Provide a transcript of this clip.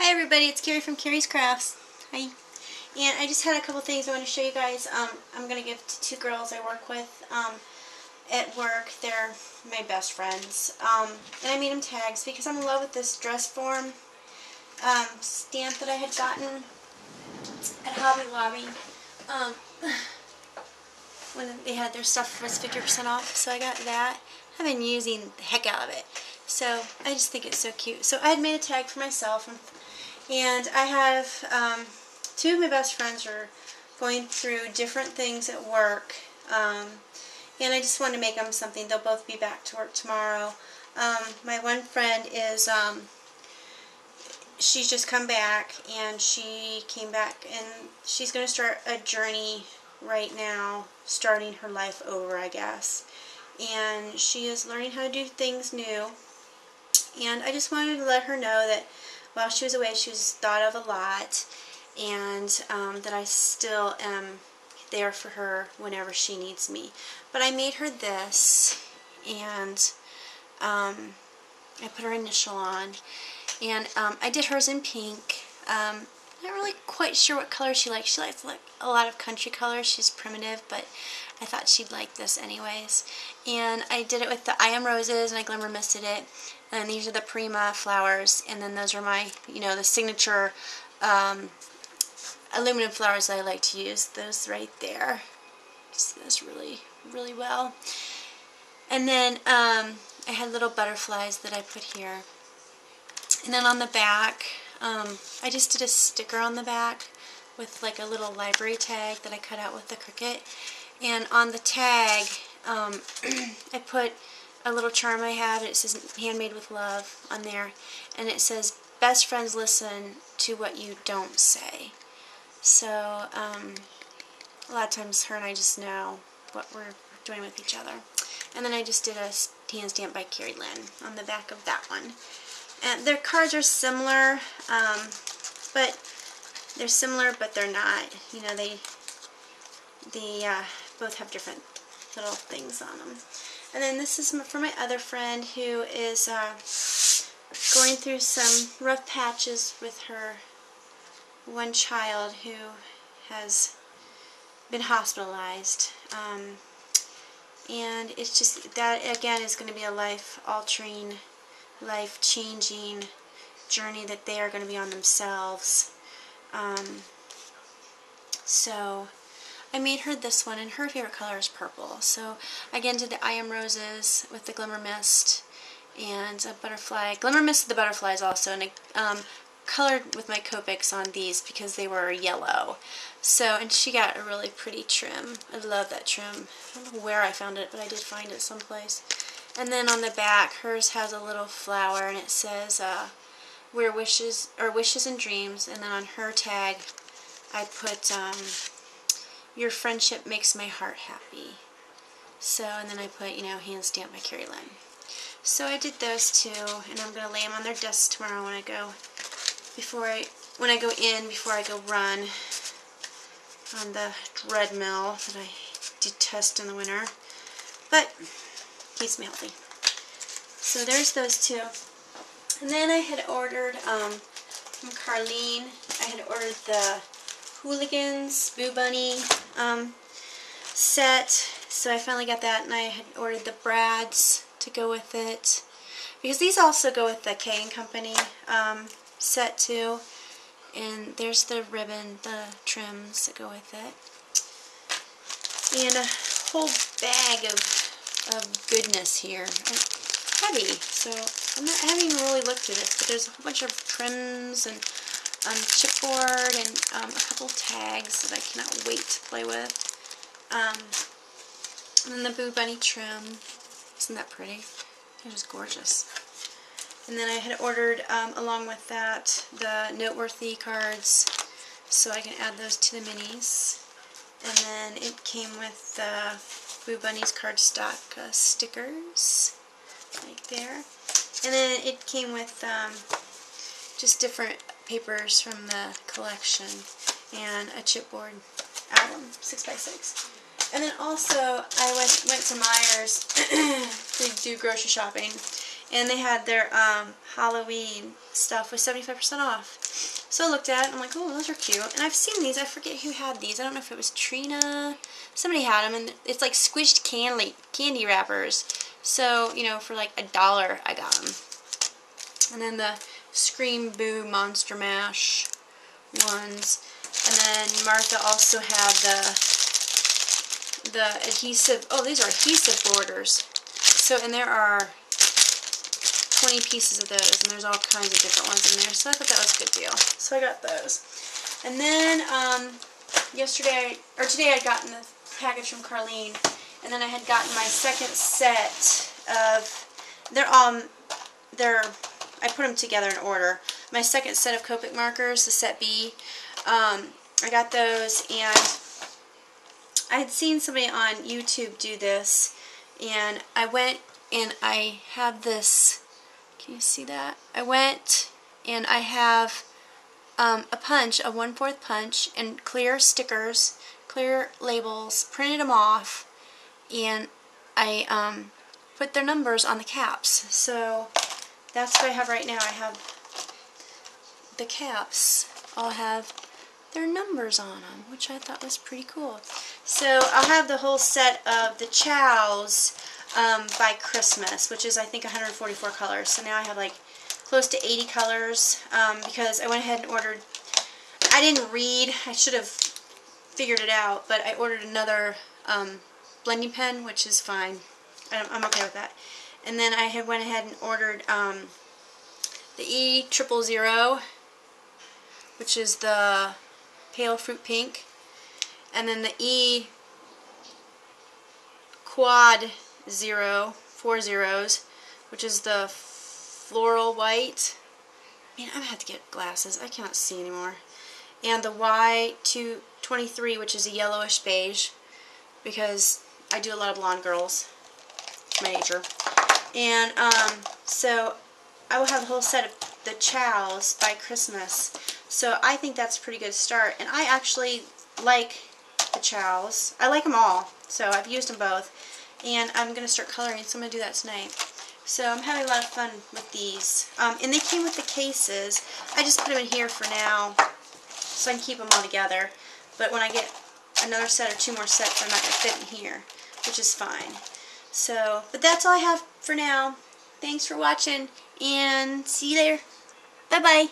Hi everybody, it's Kerry from Kerry's Crafts. Hi. And I just had a couple things I want to show you guys. Um, I'm going to give to two girls I work with um, at work. They're my best friends. Um, and I made them tags because I'm in love with this dress form um, stamp that I had gotten at Hobby Lobby. Um, when they had their stuff was 50% off, so I got that. I've been using the heck out of it. So I just think it's so cute. So I had made a tag for myself I have um, two of my best friends are going through different things at work. Um, and I just wanted to make them something. They'll both be back to work tomorrow. Um, my one friend is, um, she's just come back and she came back and she's going to start a journey right now, starting her life over, I guess. And she is learning how to do things new. And I just wanted to let her know that while she was away, she was thought of a lot, and um, that I still am there for her whenever she needs me. But I made her this, and um, I put her initial on, and um, I did hers in pink. Um, I'm not really quite sure what color she likes. She likes like a lot of country colors. She's primitive, but I thought she'd like this anyways. And I did it with the I Am Roses, and I glimmer misted it. And these are the Prima flowers, and then those are my, you know, the signature um, aluminum flowers I like to use. Those right there. You see those really, really well. And then um, I had little butterflies that I put here. And then on the back, um, I just did a sticker on the back with like a little library tag that I cut out with the Cricut. And on the tag, um, I put a little charm I have. It says handmade with love on there. And it says best friends listen to what you don't say. So um, a lot of times her and I just know what we're doing with each other. And then I just did a hand stamp by Kerry Lynn on the back of that one. And their cards are similar, um, but they're similar, but they're not. You know, they, they uh, both have different little things on them. And then this is for my other friend who is uh, going through some rough patches with her one child who has been hospitalized. Um, and it's just, that again is going to be a life-altering, life-changing journey that they are going to be on themselves. Um, so I made her this one, and her favorite color is purple. So again, did the I Am Roses with the Glimmer Mist and a butterfly. Glimmer Mist the butterflies also, and I um, colored with my Copics on these because they were yellow. So, and she got a really pretty trim. I love that trim. I don't know where I found it, but I did find it someplace. And then on the back, hers has a little flower, and it says, uh, "Where wishes or wishes and dreams." And then on her tag, I put um, your friendship makes my heart happy. So, and then I put, you know, hand stamp by Kerry Lynn. So I did those two, and I'm going to lay them on their desk tomorrow when I go, before I, when I go in, before I go run on the treadmill that I detest in the winter. But, keeps me healthy. So there's those two. And then I had ordered, um, from Carlene, I had ordered the Hooligans BoBunny um, set. So I finally got that and I had ordered the Brads to go with it. Because these also go with the K & Company um, set too. And there's the ribbon, the trims that go with it. And a whole bag of, of goodness here. heavy, so I'm not, I haven't even really looked through this, but there's a whole bunch of trims and chipboard and um, a couple tags that I cannot wait to play with. Um, and then the BoBunny trim. Isn't that pretty? It is gorgeous. And then I had ordered, um, along with that, the noteworthy cards, so I can add those to the minis. And then it came with the BoBunny's cardstock uh, stickers, right there. And then it came with um, just different papers from the collection and a chipboard album, 6x6. And then also I went, went to Meijer's to do grocery shopping And they had their um, Halloween stuff with 75% off. So I looked at it and I'm like, oh, those are cute. And I've seen these. I forget who had these. I don't know if it was Trina. Somebody had them. And it's like squished candy, candy wrappers. So, you know, for like a dollar, I got them. And then the Scream Boo Monster Mash ones. And then Martha also had the the adhesive, oh these are adhesive borders. So, and there are 20 pieces of those, and there's all kinds of different ones in there. So I thought that was a good deal. So I got those. And then um, yesterday, or today I'd gotten the package from Carlene, and then I had gotten my second set of, they're, um, they're, I put them together in order. My second set of Copic markers, the set B, um, I got those, and I had seen somebody on YouTube do this, and I went and I have this, can you see that? I went and I have um, a punch, a one-fourth punch, and clear stickers, clear labels, printed them off, and I um, put their numbers on the caps. So that's what I have right now. I have the caps all have their numbers on them, which I thought was pretty cool. So I'll have the whole set of the Ciaos um, by Christmas, which is I think 144 colors. So now I have like close to 80 colors um, because I went ahead and ordered, I didn't read, I should have figured it out, but I ordered another um, blending pen, which is fine. I'm okay with that. And then I had went ahead and ordered um, the E triple zero, which is the pale fruit pink. And then the E quad zero, four zeros, which is the floral white. Man, I'm to have to get glasses. I cannot see anymore. And the Y223, which is a yellowish beige, because I do a lot of blonde girls. my nature. And um, so I will have a whole set of the Ciaos by Christmas. So I think that's a pretty good start. And I actually like the Ciaos. I like them all. So I've used them both. And I'm going to start coloring, so I'm going to do that tonight. So I'm having a lot of fun with these. Um, and they came with the cases. I just put them in here for now so I can keep them all together. But when I get another set or two more sets, they're not going to fit in here, which is fine. So, but that's all I have for now. Thanks for watching, and see you later. Bye-bye.